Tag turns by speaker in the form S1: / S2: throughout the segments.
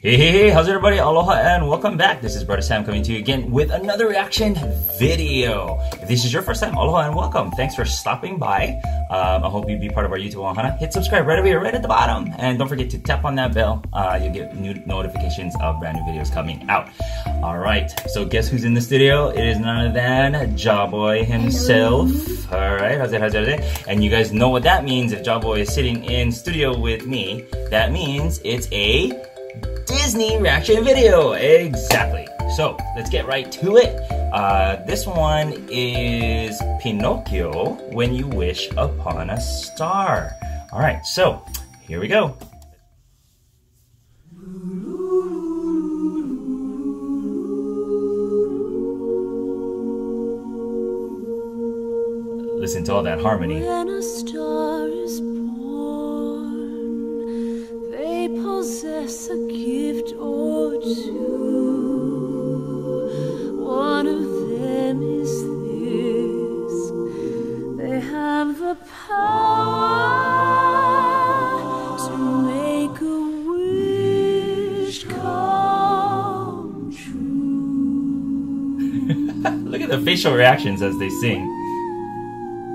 S1: Hey, hey, hey, how's everybody? Aloha and welcome back. This is Bruddah Sam coming to you again with another reaction video. If this is your first time, aloha and welcome. Thanks for stopping by. Um, I hope you be part of our YouTube ohana. Hit subscribe right over here, right at the bottom. And don't forget to tap on that bell. Uh, you'll get new notifications of brand new videos coming out. All right, so guess who's in the studio? It is none other than Jah Boy himself. All right, how's it, how's it, how's it? And you guys know what that means. If Jah Boy is sitting in studio with me, that means it's a Disney reaction video. Exactly. So let's get right to it. Uh, this one is Pinocchio When You Wish Upon a Star. All right, so here we go. Listen to all that harmony.
S2: Possess a gift or two. One of them is this they have the power to make a wish come true.
S1: Look at the facial reactions as they sing.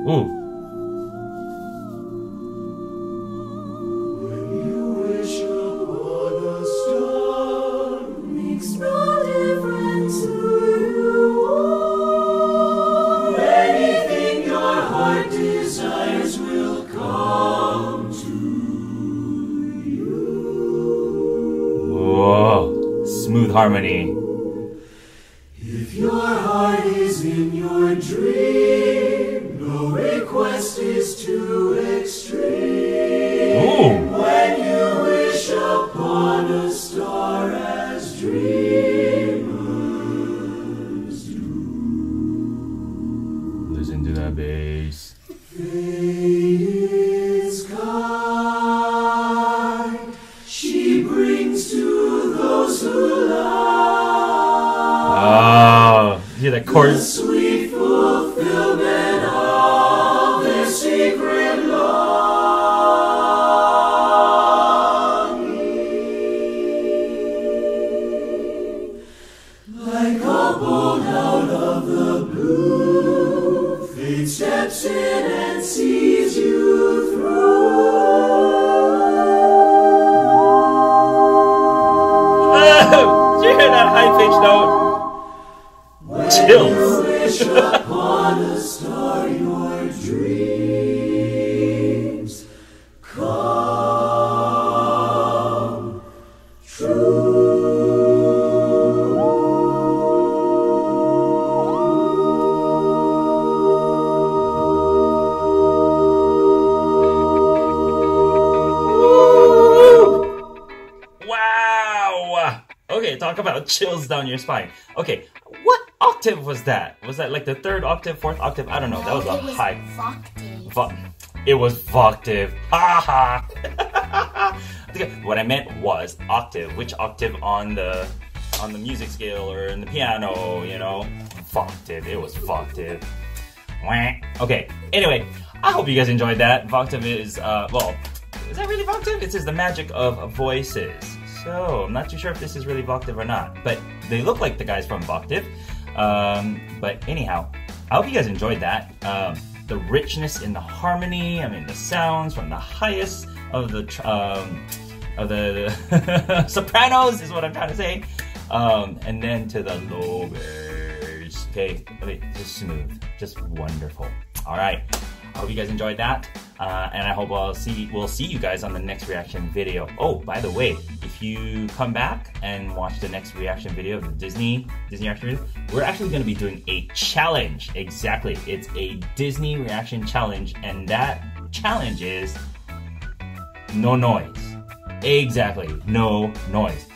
S1: Ooh. Harmony.
S2: If your heart is in your dream, no request is too extreme.
S1: Ooh.
S2: When you wish upon a star as dreamers blue, fate steps in and sees you through.
S1: Did you hear that high pitched note? Chills.
S2: wish upon a star your dreams come
S1: Wow. Okay, talk about chills down your spine. Okay, what octave was that? Was that like the third octave, fourth octave? I don't know. That was a
S3: was
S1: high.
S3: Voctave.
S1: Vo- it was voctave. Ha ha. What I meant was octave. Which octave on the on the music scale or in the piano? You know, voctave. It was voctave. Okay. Anyway, I hope you guys enjoyed that. Voctave is uh well, is that really voctave? It says the magic of voices. So I'm not too sure if this is really voctave or not, but they look like the guys from Voctave. Um, but anyhow, I hope you guys enjoyed that. Um, the richness in the harmony. I mean, the sounds from the highest of the um, of the, sopranos is what I'm trying to say, um, and then to the low bass. Okay, okay, just smooth, just wonderful. All right, I hope you guys enjoyed that, uh, and I hope I'll see we'll see you guys on the next reaction video. Oh, by the way, if you come back and watch the next reaction video of the Disney Disney reaction video, we're actually going to be doing a challenge. Exactly, it's a Disney reaction challenge, and that challenge is no noise. Exactly, no noise.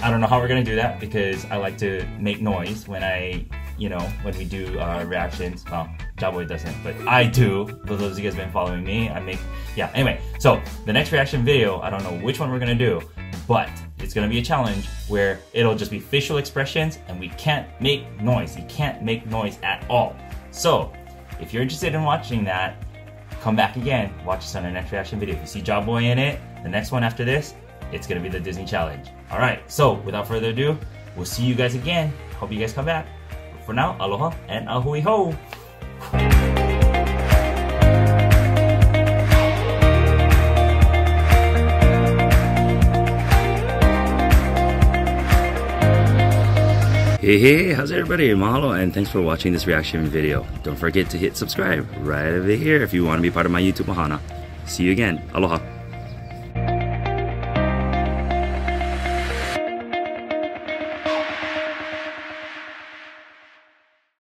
S1: I don't know how we're gonna do that because I like to make noise when I, you know, when we do uh, reactions. Well, Jah Boy doesn't, but I do. For those of you guys been following me, I make, yeah. Anyway, so the next reaction video, I don't know which one we're gonna do, but it's gonna be a challenge where it'll just be facial expressions and we can't make noise. You can't make noise at all. So, if you're interested in watching that, come back again, watch us on our next reaction video. If you see Jah Boy in it, the next one after this, it's gonna be the Disney Challenge. All right. So without further ado, we'll see you guys again. Hope you guys come back. For now, aloha and ahui ho. Hey, hey, how's everybody? Mahalo, and thanks for watching this reaction video. Don't forget to hit subscribe right over here if you want to be part of my YouTube Mahana. See you again. Aloha.